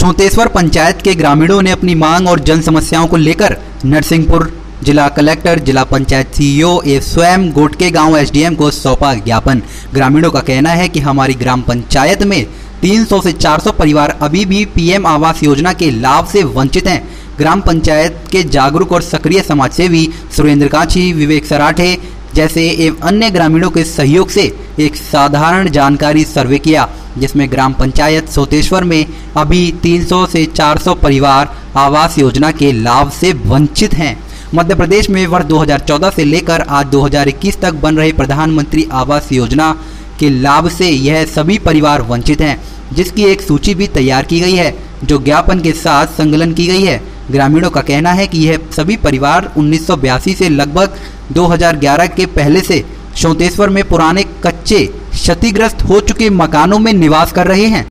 सोतेश्वर पंचायत के ग्रामीणों ने अपनी मांग और जन समस्याओं को लेकर नरसिंहपुर जिला कलेक्टर, जिला पंचायत सीईओ ए स्वयं गोटके गाँव एसडीएम को सौंपा ज्ञापन। ग्रामीणों का कहना है कि हमारी ग्राम पंचायत में 300 से 400 परिवार अभी भी पीएम आवास योजना के लाभ से वंचित हैं। ग्राम पंचायत के जागरूक और सक्रिय समाज सेवी सुरेंद्र काछी विवेक सराठे जैसे एवं अन्य ग्रामीणों के सहयोग से एक साधारण जानकारी सर्वे किया, जिसमें ग्राम पंचायत सोतेश्वर में अभी 300 से 400 परिवार आवास योजना के लाभ से वंचित हैं। मध्य प्रदेश में वर्ष 2014 से लेकर आज 2021 तक बन रहे प्रधानमंत्री आवास योजना के लाभ से यह सभी परिवार वंचित हैं, जिसकी एक सूची भी तैयार की गई है, जो ज्ञापन के साथ संकलन की गई है। ग्रामीणों का कहना है कि यह सभी परिवार उन्नीस सौ बयासी से लगभग 2011 के पहले से शौतेश्वर में पुराने कच्चे क्षतिग्रस्त हो चुके मकानों में निवास कर रहे हैं।